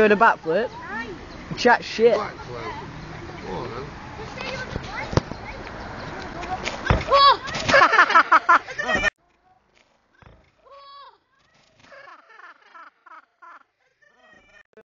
Doing a backflip. Chat shit. Backflip.